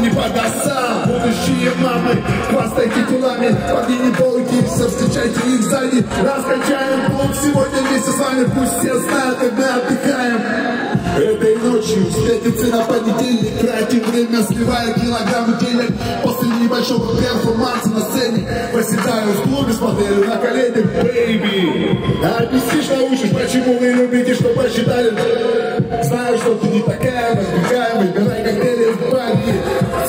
не погасал Будущие мамы, хвастайте телами Подвинем полки, все встречайте их сзади. Раскачаем клуб сегодня вместе с вами. Пусть все знают, как мы отдыхаем. Этой ночью пятницы на понедельник. Тратим время, сливая килограммы денег. После небольшого перформанса на сцене Поседаю в клубе с моделью на коленях Бэйби, объяснишь,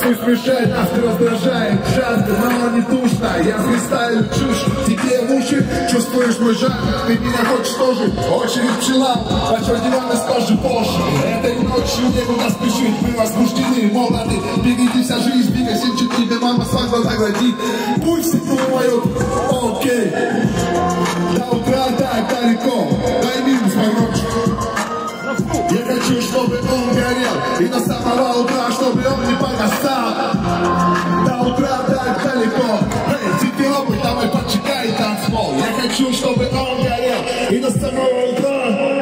Суть смешает, нас не раздражает. Жарко, но не душно, я фристайлю чушь Тебе в уши, чувствуешь мой жар Ты меня хочешь тоже, очередь пчела Очердеванный скажи позже. Этой ночью некуда спешить, мы возбуждены, молоды. Впереди вся жизнь, двигайся, тебе мама с вами глаза гладит Пусть все думают, окей. До До утра так далеко. Эй, Симферополь, давай почекай танцпол Я хочу, чтобы он горел. И до самого утра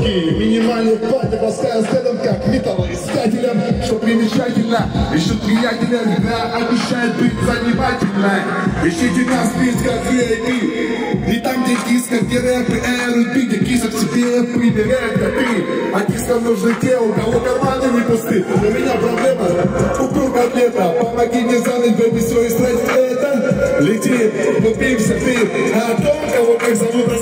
Красотки, минимальный пати Поставил следом как металлоискателем. Что примечательно, еще приятеля Игра обещает быть занимательной. Ищите нас в списках VIP И там, где диско, где рэп и R&B Где к себе примеряет коты А дискам нужны те, у кого карманы не пусты У меня проблема, упру котлета Помоги мне занять, бэби, свой страсть. Это Лети, купимся ты. А о том, кого как зовут,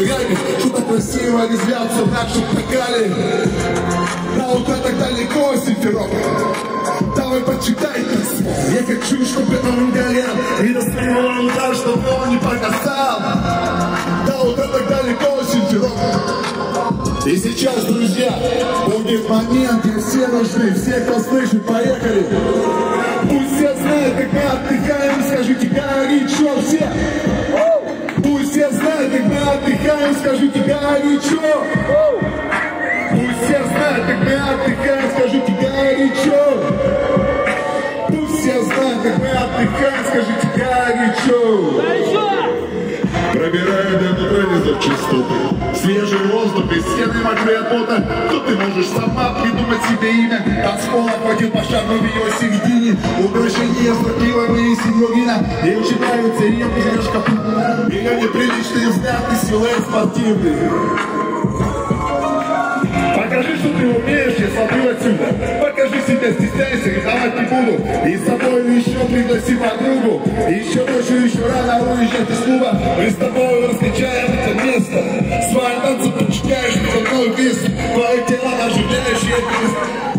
пузырями Что-то красиво резвятся в нашем бокале На утро так далеко, Симферополь. Давай почитай Я хочу, чтобы он горел И до самого утра, чтобы он не погасал До утра так далеко, Симферополь. И сейчас, друзья, будет момент, где все нужны Все, кто слышит, поехали. Пусть все знают, как мы отдыхаем, скажите горячо все. Отдыхаем, скажите горячо. Пусть все знают, как мы отдыхаем, скажите горячо. Пусть все знают, как мы отдыхаем, скажите горячо. Пробираю до утра не зачастую. Свежий воздух и стены мокрые от пота. Тут ты можешь сама придумать себе имя. Танцпол охватил пошарну в ее середине. Украшения стропила мои синьорина. И учитаются репы в шкафу. Ее неприличный взгляд и силуэт спортивный. Покажи, что ты умеешь, я смотрю отсюда. Покажи себя, стесняйся, рисовать не буду. И с тобой еще пригласи подругу. Еще ночью, еще рано уезжать из клуба. Мы с тобой раскачаем это место. Свои танцы почитаешь, со мной вместе. Твое тело ожидающее место.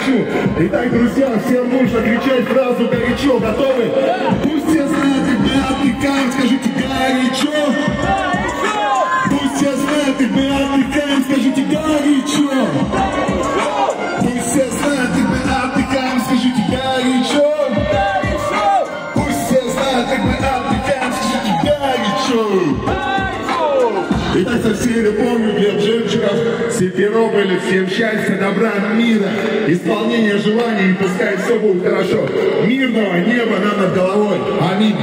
Хочу. Итак, друзья, всем нужно кричать фразу горячо. Готовы? Пусть все знают, мы отдыхаем, скажите горячо. Пусть все знают, мы отдыхаем, скажите горячо. Пусть все знают, мы отдыхаем, скажите горячо. Пусть все знают, мы отдыхаем, скажите горячо. Итак, со всей любовью Симферополю всем счастья, добра, мира, исполнения желаний, и пускай все будет хорошо. Мирного неба нам над головой. Аминь.